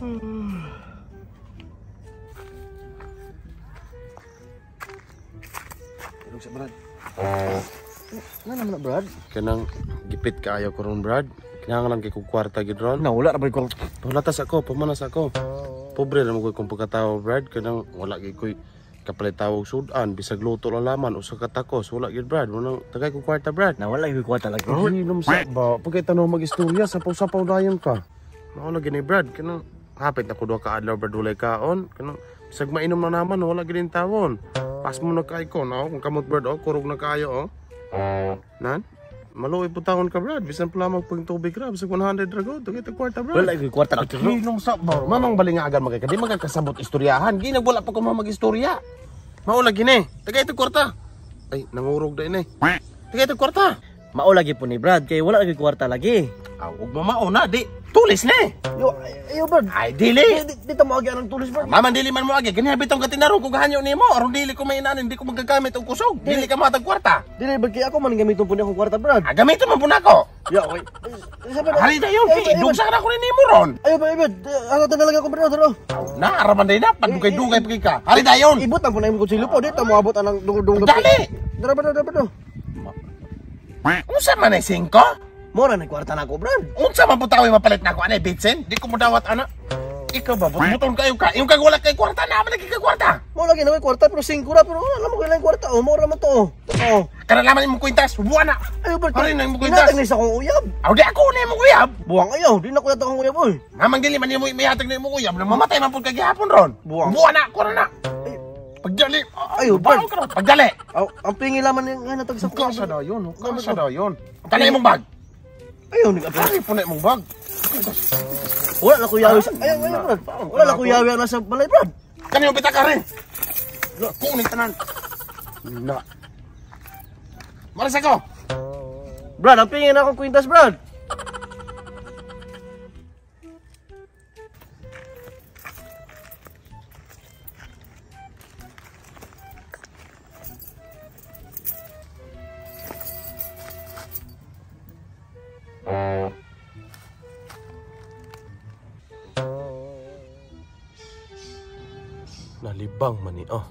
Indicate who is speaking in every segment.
Speaker 1: Tulog sa Brad.
Speaker 2: Ano naman na, Brad?
Speaker 1: Kanang gipit kaayo ko ron, Brad. Kinahanglan kay kong kwarta gid ron.
Speaker 2: Nawala na ba ko?
Speaker 1: Pulatas ako, pamanas ako. Pobre na mo ko kung pagkatawo, Brad. Kanang wala gid ko'y kapalit tawag sudan. Bisag luto lang laman. Usa ka takos. Wala gid, Brad. Walang tagay kong kwarta, Brad.
Speaker 2: Nawala yung kwarta lagi.
Speaker 1: Hinom sa ba? Pagkita no mag-istorya, sapaw-sapaw dayon ka. Mao na gini, Brad. Kanang hapit na duha ka adlaw, Brad, walay kaon. Kanang bisag mainom na naman, wala gid tawon. Pas mo na kay ko, no? Kung kamot, Brad, oh, kurog na kayo, oh. Nan? Maluoy po taon ka, Brad. Bisan pala magpang tubig, Brad. Bisag 100 rago. Tugay ta kwarta, Brad.
Speaker 2: Wala yung kwarta lagi.
Speaker 1: Hinong sa ba? Mamang balingagan magay. Di magkakasabot istoryahan. Ginag wala pa ko mag-istorya. Maula gini. Tagay ito kwarta. Ay, nangurog da ini. Tagay ito kwarta.
Speaker 2: Mao lagi po ni Brad kay wala lagi kwarta lagi.
Speaker 1: Aw, ug mamauna di. Tulis na eh.
Speaker 2: Yo, ayo Brad.
Speaker 1: Ay, dili.
Speaker 2: Dito mo agi anong tulis Brad.
Speaker 1: Maman dili man mo agi. Gani bitong katinaro kung gahanyo nimo. Aron dili ko mainan, hindi ko magagamit og kusog. Dili ka matag kwarta.
Speaker 2: Dili kay ako man gamiton po ni akong kwarta Brad.
Speaker 1: Ah, gamiton man po nako.
Speaker 2: Yo, okay. Sabi
Speaker 1: Hali na yun. Dugsa ka na ko ni nimo ron.
Speaker 2: Ayo ba. Ako ta talaga ko Brad. Pero
Speaker 1: Na, araman na. Pagdugay-dugay pa ka. Hali dayon.
Speaker 2: ibot ang punay mo ko silo po dito mo abot anang dung-dung.
Speaker 1: Dali.
Speaker 2: Dara Brad, dara Brad.
Speaker 1: Unsa man ay singko?
Speaker 2: Mo na kwarta na ako Brad.
Speaker 1: Unsa man putawi mapalit na ako anay bitsen? Di ko mo dawat ana. Ikaw ba butbuton kayo ka? Yung kag wala kay kwarta na man kay kwarta.
Speaker 2: Mo lagi na kwarta pero singko ra pero wala mo kailang kwarta. Oh, mo ra man to. Oh.
Speaker 1: Kana laman imong kwintas, buwan na.
Speaker 2: Ayo Brad.
Speaker 1: Pare na imong kwintas.
Speaker 2: Inatag ni sa akong uyab.
Speaker 1: Aw di ako na imong uyab.
Speaker 2: Buwang ayaw, di na ko yata akong uyab oy.
Speaker 1: Mamang dili man imong mihatag na imong uyab, mamatay man pud kay gihapon ron.
Speaker 2: Buwang.
Speaker 1: Buwan na, ko na. Pagdali.
Speaker 2: Ayo,
Speaker 1: ron. Pagdali.
Speaker 2: Aw, ang pingi laman nga natag sa
Speaker 1: Huwag sa daw yun, huwag sa daw yun. Kana imong bag.
Speaker 2: Ayaw ni Brad.
Speaker 1: Ay, po na imong bag.
Speaker 2: Wala na kuyawi sa... Ayaw, ayaw, Brad. Wala na kuyawi ang nasa balay, Brad.
Speaker 1: Kana yung bitaka rin. Kunin tanan. Na. Maras ako.
Speaker 2: Brad, ang pingin akong kwintas, Brad.
Speaker 1: Nalibang man ni oh.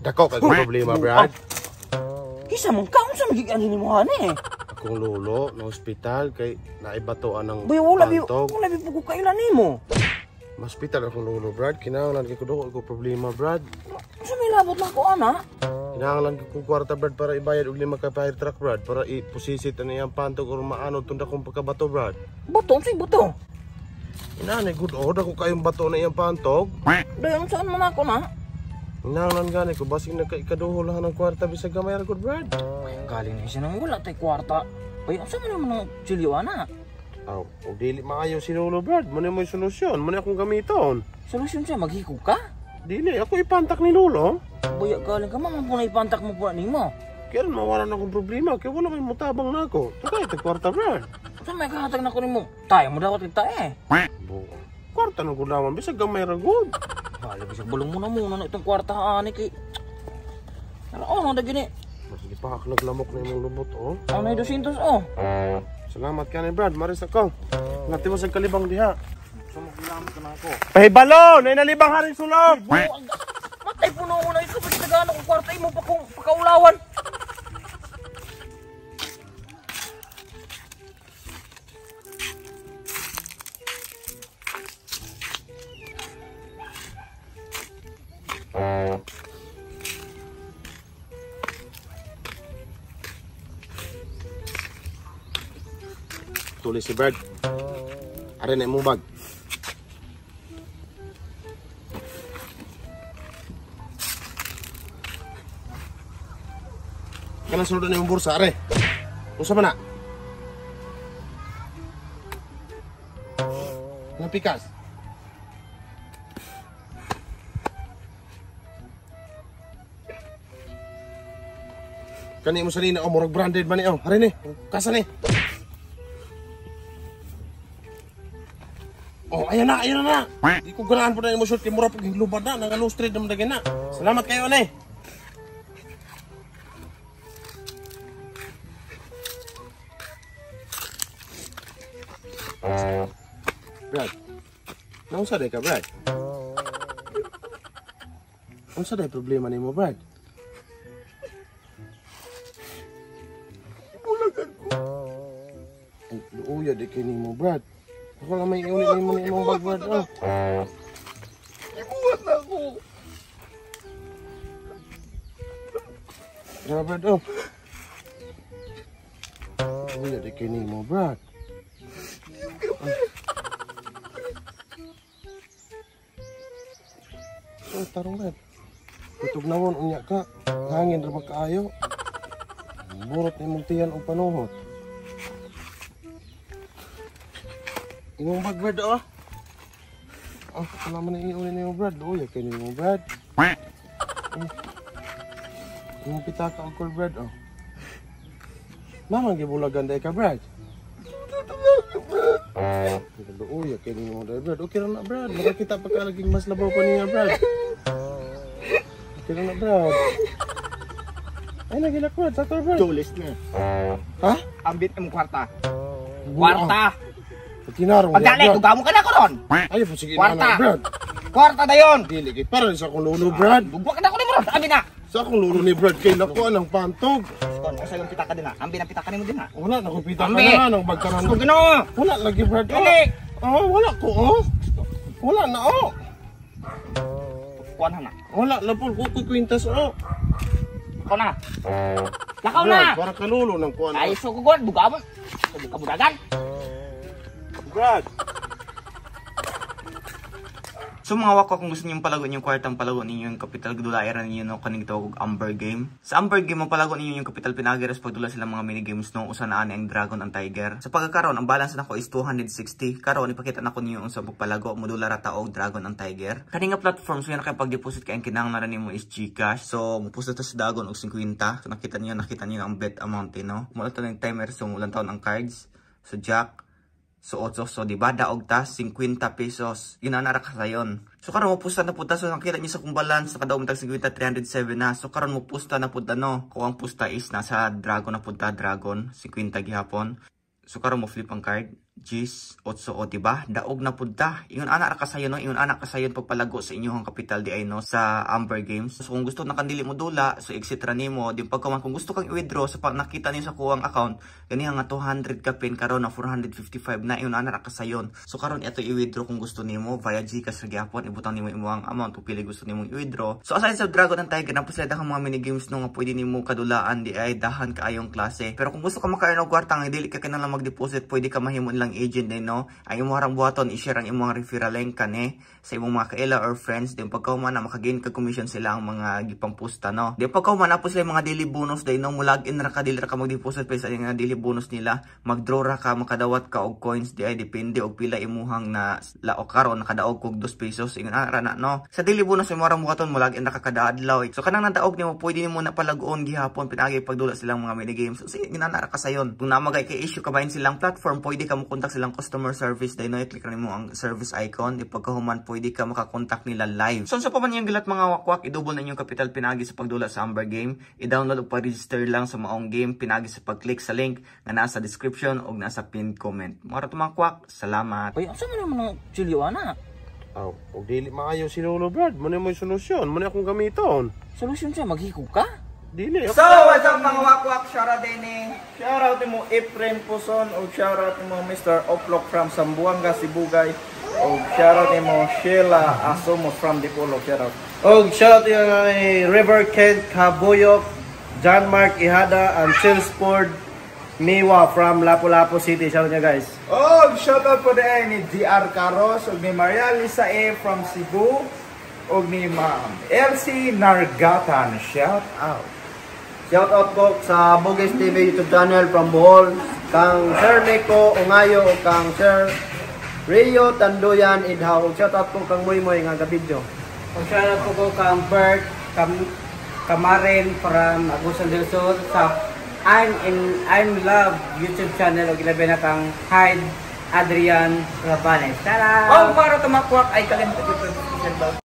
Speaker 1: Dako kay problema, Brad.
Speaker 3: Kisa mong kaon sa magigan ni mo ani.
Speaker 1: Akong lolo na ospital kay naibatoan ng
Speaker 3: Bay wala bi wala bi pugo kailan nimo.
Speaker 1: Hospital akong lolo, Brad. Kinahanglan ko ko problema, Brad.
Speaker 3: Sa may labot lang ko ana.
Speaker 1: Kinahanglan ko kong kwarta, Brad, para ibayad og lima ka fire truck, Brad. Para iposisit na iyang pantog or maano tunda kong pagkabato, Brad.
Speaker 3: Buto si buto.
Speaker 1: Inanay, good order ko kayong bato na iyang pantog.
Speaker 3: Dayon saan man ako na?
Speaker 1: Inahanglan gani ko, basig na ikaduho lang ng kwarta bisag gamay good, Brad.
Speaker 3: Galing na siya nang wala tay kwarta. Bay unsa man naman ang chilyo ana?
Speaker 1: Aw, o dili maayo si Lolo, Brad. Muna mo yung solusyon. Muna akong gamiton.
Speaker 3: Solusyon siya maghikog ka?
Speaker 1: Dili, ako ipantak ni Lolo.
Speaker 3: Buya galing ka man mo na ipantak mo po nimo.
Speaker 1: Kaya mawala na akong problema. Kaya wala may mutabang na ako. Tagay, tag kwarta, Brad.
Speaker 3: Sa may kahatag na ko nimo. Tayo mo dapat kita eh.
Speaker 1: Bu- Kwarta ng gunaman, bisag gamay ra good.
Speaker 3: Bali bisag bulong mo na muna na itong kwarta ani kay. Ano ano da gini?
Speaker 1: Mas ipahak naglamok na imong lubot, oh.
Speaker 3: Ano yung 200 oh.
Speaker 1: Salamat ka ni Brad, maris ako. Ngati mo sa kalibang diha.
Speaker 3: Sumaglamit ka na ako.
Speaker 1: Pahibalon! Ay nalibang haring sulog!
Speaker 3: Matay po na una ikaw pati nagano kung kwarta mo pa kung pagkaulawan.
Speaker 1: Tulis si Brad. Are na imong bag. Kana sulod na imong bursa, are. Unsa man na? Nga pikas. Kani mo salina oh, murag branded man ni oh. Are ni. Kasa ni. Oh, ayan na, ayan na na. Di ko ganahan po na yung shoot kay mura pag hilubad na, nang low street naman na. Salamat kayo, anay. Brad, naunsa day ka, Brad? Unsa day problema nimo, Brad? Tara, Brad, oh. Luuya di kay nimo, Brad. Oh, tarong, Brad. Tutog na won, unya ka. Hangin ra ba kaayo? Burot ni mong tiyan o panuhot. Imong bag, Brad, oh. Oh, ito naman na iunin niyo, Brad. Luuya kay nimo, Brad. Yung pitaka og call bread oh. Naman gibulagan day ka bread. Uy, ni mo day bread. Okay na na bread. Makakita pa ka laging mas labaw pa niya bread. Okay na na bread. Ay nagilak bread, sa bread.
Speaker 2: Tulis na.
Speaker 1: Ha?
Speaker 2: Ambit ang kwarta.
Speaker 3: Kwarta!
Speaker 1: Kinarong
Speaker 3: Pagdali, tugamo ka na ko ron!
Speaker 1: Ay, sige na bread.
Speaker 3: Kwarta na yun!
Speaker 1: Dili kay para sa akong lulo bread.
Speaker 3: Bugwa ka na ko mo ron! Abi na!
Speaker 1: Sa akong lulo ni bread kay lako ang pantog.
Speaker 3: Kon, asa yung pitaka din ha? Ambi na pitaka ni mo din ha?
Speaker 1: Wala na ko pita ka
Speaker 3: Ambi.
Speaker 1: na nang bagkanan.
Speaker 3: Kung gino!
Speaker 1: Wala lagi bread. Oh.
Speaker 3: Dili!
Speaker 1: Oh, wala ko oh. Wala na oh.
Speaker 3: Kuhan na.
Speaker 1: Wala na po ko ko kwintas oh.
Speaker 3: Kuhan na. Lakaw na!
Speaker 1: Brad, para kalulo ng kuan.
Speaker 3: Ay, so ko kuhan, buga mo. Kabudagan.
Speaker 1: Brad.
Speaker 4: So mga wako, kung gusto niyo palago yung kwartang palago ninyo yung kapital, gudulairan ninyo no kaning tawag og Amber Game. Sa Amber Game, ang palago ninyo yung kapital pinagiras pagdula sila mga minigames no usa na ani ang Dragon ang Tiger. Sa pagkakaroon, ang balance nako is 260. Karon ipakita nako ninyo unsa bug palago modula ra taog Dragon ang Tiger. Kaning platform so yan kay pag-deposit kay ang kinahanglan nimo is GCash. So mupusta ta sa Dragon og 50. So nakita niyo nakita niyo ang bet amount eh, no. Mula ng timer so mulan taon ang cards. So Jack, So, 8. So, di ba? Daog ta, 50 pesos. Yun ang nara ka sayon. So, karon mo pusta na punta. So, nakita niyo sa kung balance, nakadaog tag 50, 307 na. So, karon mo pusta na punta, no? Kung ang pusta is nasa Dragon na punta, Dragon, 50 gihapon. So, karon mo flip ang card. Gis, 8 o, diba? Daog na punta. Ingon anak ra kasayon, no? Ingon anak kasayon pagpalago sa inyong kapital di ay, no? Sa Amber Games. So, kung gusto na kandili mo dula, so, exit ra nimo. Di pagkaman, kung gusto kang i-withdraw, sa pag nakita niyo sa kuwang account, ganihan nga 200 ka pin karon na 455 na ingon anak ra kasayon. So, karon ito i-withdraw kung gusto nimo via Gcash ra gyapon. Ibutang nimo imong amount kung pili gusto nimo i-withdraw. So, aside sa Dragon and Tiger, napos daghang mga minigames no nga pwede nimo kadulaan di ay dahan kaayong klase. Pero kung gusto ka maka-earn og kwarta nga dili ka kailangan mag-deposit, pwede ka mahimo lang agent din no. Ang imong harang buhaton i-share ang imong referral link kani sa imong mga kaila or friends din pagkahuman na makagain ka commission sila ang mga gipang pusta no. Di pagkahuman na po sila mga daily bonus day no mo login ra ka dili ra ka mag-deposit pa sa mga daily bonus nila. Mag-draw ra ka makadawat ka og coins di ay depende og pila imuhang na laok karon nakadaog kog 2 pesos ingon ara na no. Sa daily bonus mo harang buhaton mo login ra ka kada adlaw. So kanang nadaog nimo pwede nimo na palaguon gihapon pinagi pagdula silang mga mini games. So ginana ra ka sayon. Kung namagay kay issue ka bahin silang platform pwede ka mo contact silang customer service dahil no i-click ra nimo ang service icon di pagkahuman pwede ka makakontak nila live. So sa pa man yung gilat mga wakwak i-double na inyong kapital pinagi sa pagdula sa Amber Game. I-download o pa-register lang sa maong game pinagi sa pag-click sa link na nasa description o nasa pinned comment. Mga mga kwak, salamat.
Speaker 3: Uy, asa man naman ang chilyo ana?
Speaker 1: Aw, og dili maayo si Lolo Brad. Mo mo solusyon, mo akong gamiton.
Speaker 3: Solusyon siya, maghikog ka?
Speaker 1: Dili.
Speaker 2: So, what's up mga wakwak? Shoutout din eh. Shoutout mo Efren Puson o shoutout mo Mr. Oplok from Sambuanga, Sibugay. O shoutout mo Sheila Asomos from Dipolo. Shoutout. O shoutout yung eh, River Kent Kabuyok, John Mark Ihada, and Chillsport Miwa from Lapu-Lapu City. Shoutout niya guys. O shoutout po din ni DR Caros o ni Maria Lisa A from Cebu o ni Ma'am Elsie Nargatan. Shout out.
Speaker 5: Shout out po sa Bugis TV YouTube channel from Bohol. Kang Sir Nico Ungayo o kang Sir Rio Tanduyan Idhaw. Shout out po kang Moy Moy nga video.
Speaker 6: Ang shoutout po ko kang Bert Kam Kamarin from Agusan del Sur sa I'm in I'm Love YouTube channel o ginabi na kang Hide Adrian Rabanes. Tara!
Speaker 7: Oh, para tumakwak ay kalimutan ko.